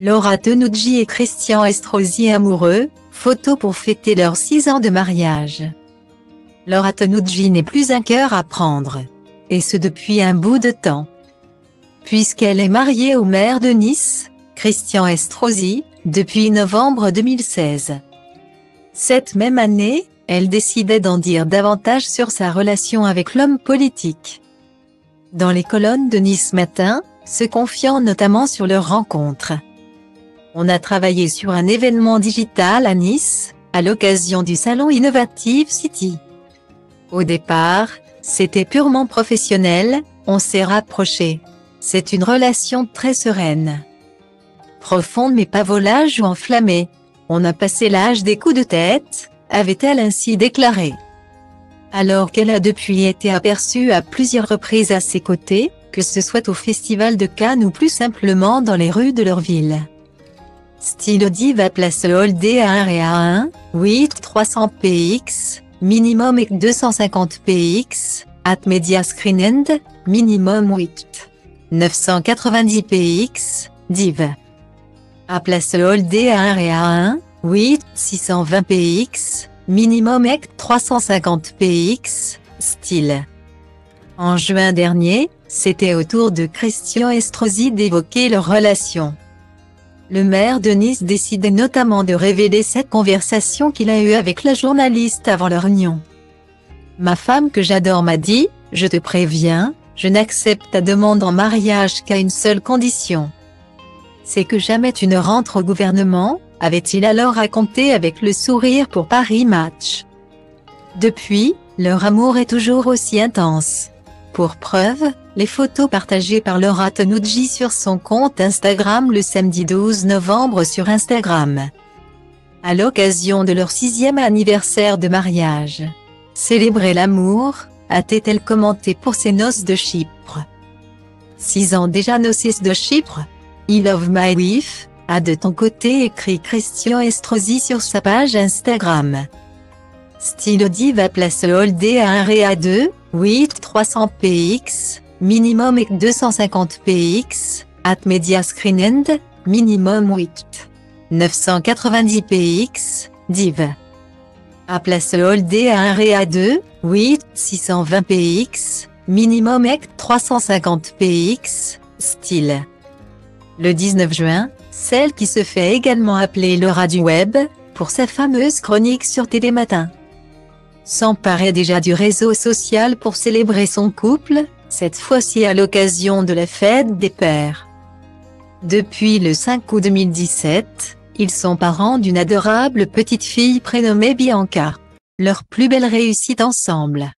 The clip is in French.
Laura Tenucci et Christian Estrosi amoureux, photo pour fêter leurs 6 ans de mariage. Laura Tenucci n'est plus un cœur à prendre. Et ce depuis un bout de temps. Puisqu'elle est mariée au maire de Nice, Christian Estrosi, depuis novembre 2016. Cette même année, elle décidait d'en dire davantage sur sa relation avec l'homme politique. Dans les colonnes de Nice Matin, se confiant notamment sur leur rencontre. On a travaillé sur un événement digital à Nice, à l'occasion du salon Innovative City. Au départ, c'était purement professionnel, on s'est rapproché. C'est une relation très sereine. Profonde mais pas volage ou enflammée. On a passé l'âge des coups de tête, avait-elle ainsi déclaré. Alors qu'elle a depuis été aperçue à plusieurs reprises à ses côtés, que ce soit au Festival de Cannes ou plus simplement dans les rues de leur ville. Style Diva place D à 1 et à 1, 8 300 px, minimum et 250 px, at media screen end, minimum 8. 990 px, div. À place D à 1 et à 1, 8 620 px, minimum et 350 px, style. En juin dernier, c'était au tour de Christian Estrosi d'évoquer leur relation. Le maire de Nice décidait notamment de révéler cette conversation qu'il a eue avec la journaliste avant leur union. Ma femme que j'adore m'a dit, je te préviens, je n'accepte ta demande en mariage qu'à une seule condition. C'est que jamais tu ne rentres au gouvernement, avait-il alors raconté avec le sourire pour Paris Match. Depuis, leur amour est toujours aussi intense. Pour preuve, les photos partagées par Laura Tenucci sur son compte Instagram le samedi 12 novembre sur Instagram. À l'occasion de leur sixième anniversaire de mariage. Célébrer l'amour, a-t-elle commenté pour ses noces de Chypre. Six ans déjà noces de Chypre I love my wife, a de ton côté écrit Christian Estrosi sur sa page Instagram. Style Diva place D à 1 et à 2, 8 300 px, minimum et 250 px, at media screen end, minimum 8. 990 px, div. À place All D à 1 et à 2, 8 620 px, minimum et 350 px, style. Le 19 juin, celle qui se fait également appeler Laura du web, pour sa fameuse chronique sur Télématin s'emparait déjà du réseau social pour célébrer son couple, cette fois-ci à l'occasion de la fête des pères. Depuis le 5 août 2017, ils sont parents d'une adorable petite fille prénommée Bianca. Leur plus belle réussite ensemble.